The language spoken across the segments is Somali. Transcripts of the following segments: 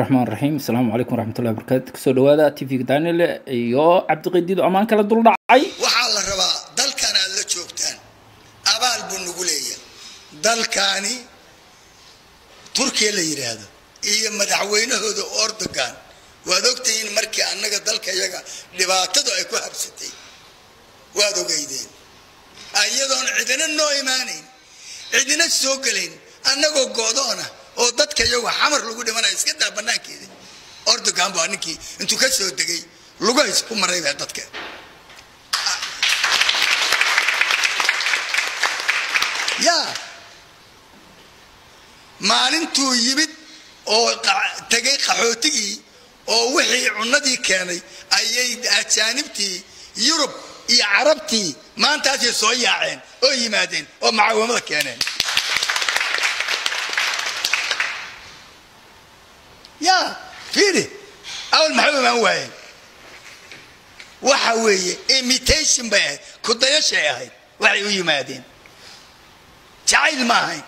raxmaan raxiim asalaamu calaykum waraxmatullahi wabarakaatu ku soo dhawaada tvga daniel iyo cabdiqadiid amaan kala duldhacay. Waxaa la rabaa dalkan aad la joogtaan. Abaal buu nagu leeyahay. Dalkaani turkiya la yidhaahdo iyo madaxweynahooda ordogan waad ogtihiin markii annaga dalka yaga dhibaatadu ay ku habsatay. Waad ogeydeen. Iyadoon cidina noo imaanayn cidina soo gelayn annagoo go'doona oo dadka iyagu xamar lagu dhimanaya iska daa banaankeeda ordogan baa ninkii intuu ka soo degay lugahays ku maray baa dadka. Yaa maalintuu yimid oo tegay qaxootigii oo wixii cunadii keenay ayay ajaanibtii yurub iyo carabtii maantaasay soo yaaceen oo yimaadeen oo macaawimada keeneen يا فيري. أول محبة ما هو هاي وحوية إيميتيشن بها كنت يشعي هاي وحي وي ما يدين. تعايل ما هاي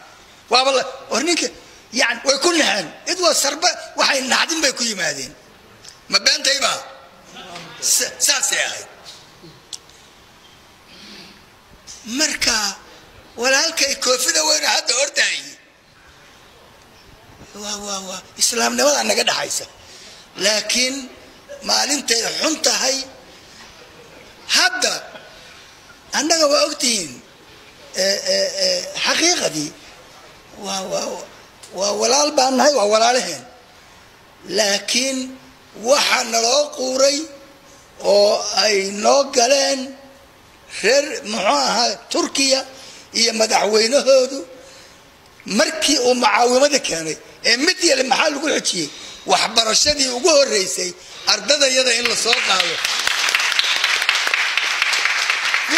والله ورنيك يعني ويكون لهان إدوى سربة وحي نعدم بيكو يما يدين. ما بان تيبا ساسي هاي مركا. ولا هلك يكون في ذا وين حد أردعي waa islaamnimada naga dhaxaysa laakiin maalintay xun tahay. Hadda annaga waa ogtihiin xaqiiqadii. Waa walaal baan nahay waa walaalaheen laakiin waxa naloo quuray oo ay noo galeen reer muxuu ahaa turkiya iyo madaxweynahoodu markii uu mucaawimada keenay ee mid yale maxaa lagu xojiyey waxbarashadii ugu horeysay ardadayada in la soo qaado.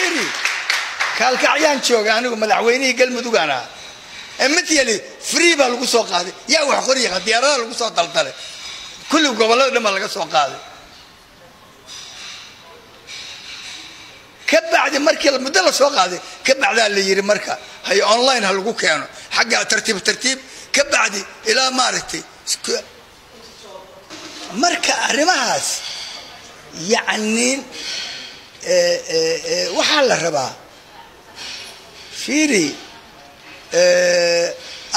Iri kaalkacyaan jooga anigu madaxweynihii galmudugaan ahaa ee mid yale free baa lagu soo qaaday. Yaa wax qoryaqa diyaaradaha lagu soo daldalay kulli gobollada dhan baa laga soo qaaday. Ka bacdi markii muddo la soo qaaday ka bacdaa la yidhi marka hay online ha lagu keeno. Xagga tartiib tartiib ka bacdi ilaa maaragtay marka arrimahaas yacni waxaa la rabaa fiiri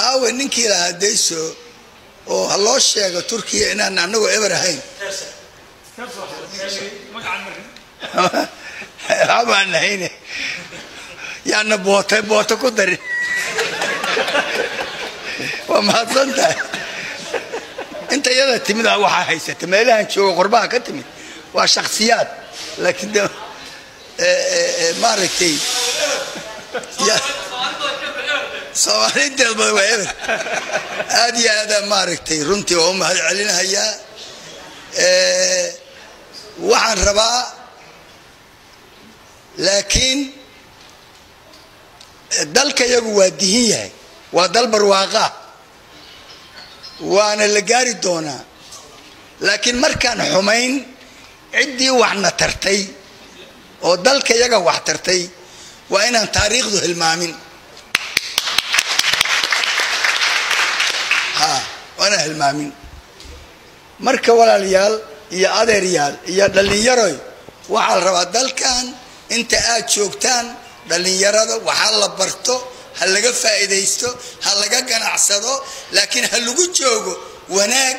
aawe ninkii lahaa dayso oo ha loo sheego turkiya inaan anagoo eber ahayn. Abaan nahayne yaana boota boota ku darin وما ظنت انت يلا تمد على واحد هيسة. ما لها شو غرباء كتمي وشخصيات لكن ده آه، آه، ما ركتي يا. صوارين ده بغير هذه هذا ما ركتي رنتي وهم علينا هيا. آه، واحد ربا لكن دلك يقوى الدهية ودل برواقه waana la gaari doonaa. Laakiin markaan xumayn ciddii waxna tartay oo dalka yaga wax tartay waa inaan taariikhdu hilmaamin. Waa inaan hilmaamin. Marka walaalayaal iyo adeeryaal iyo dhallinyaroy waxaa la rabaa dalkan inta aad joogtaan dhallinyarada waxaa la barto ha laga faa'iidaysto ha laga ganacsado laakiin ha lagu joogo wanaag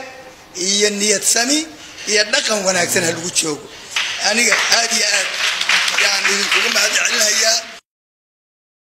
iyo niyad sami iyo dhaqan wanaagsan ha lagu joogo. Aniga aad iyo aad yaan idinkugu mahad